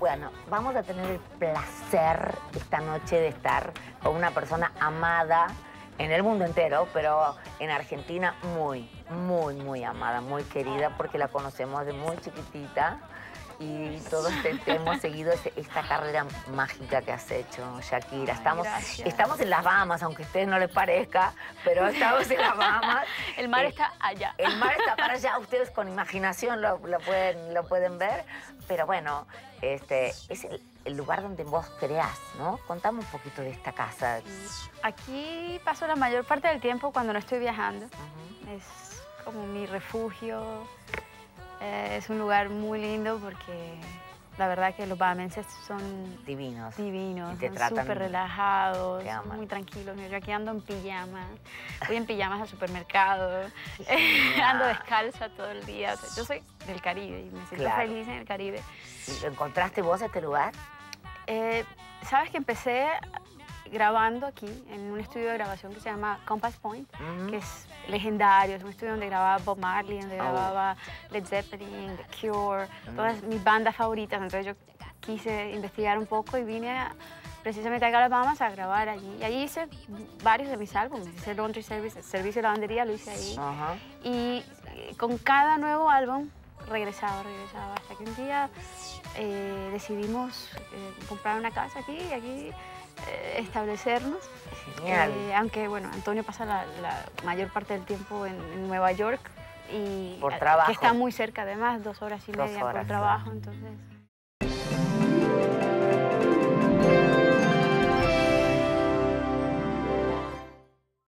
Bueno, vamos a tener el placer esta noche de estar con una persona amada en el mundo entero, pero en Argentina muy, muy, muy amada, muy querida, porque la conocemos de muy chiquitita y todos te, te hemos seguido este- esta carrera mágica que has hecho, Shakira. Estamos, gracias. estamos en las Bahamas, aunque a ustedes no les parezca, pero estamos en las Bahamas. El mar Eh, está allá. el mar está para allá, ustedes con imaginación lo, lo pueden, lo pueden ver, pero bueno, este, es el, el lugar donde vos creás, ¿no? Contame un poquito de esta casa. Aquí paso la mayor parte del tiempo cuando no estoy viajando. Ujú. Es como mi refugio. Eh, es un lugar muy lindo porque la verdad que los bahamenses son Divinos. divinos, Y te son tratan- súper relajados, muy tranquilos. Yo aquí ando en pijamas, voy en pijamas al supermercado, ando descalza todo el día. O sea, yo soy del Caribe y me siento Claro. feliz en el Caribe. ¿Y ¿Encontraste vos este lugar? Eh, Sabes que empecé grabando aquí en un estudio de grabación que se llama Compass Point, Ujú. que es legendario, es un estudio donde grababa Bob Marley, donde Oh. grababa Led Zeppelin, The Cure, todas mis bandas favoritas. Entonces yo quise investigar un poco y vine a- precisamente a las Bahamas a grabar allí. Y allí hice varios de mis álbumes. Hice Laundry Service, servicio de lavandería, lo hice ahí. Ajá. Y eh, con cada nuevo álbum regresaba, regresaba, hasta que un día eh, decidimos eh, comprar una casa aquí y aquí eh, establecernos. Genial. Eh, aunque, bueno, Antonio pasa la, la mayor parte del tiempo en, en Nueva York y Por trabajo. que está muy cerca además, dos horas y Dos media horas, por trabajo, entonces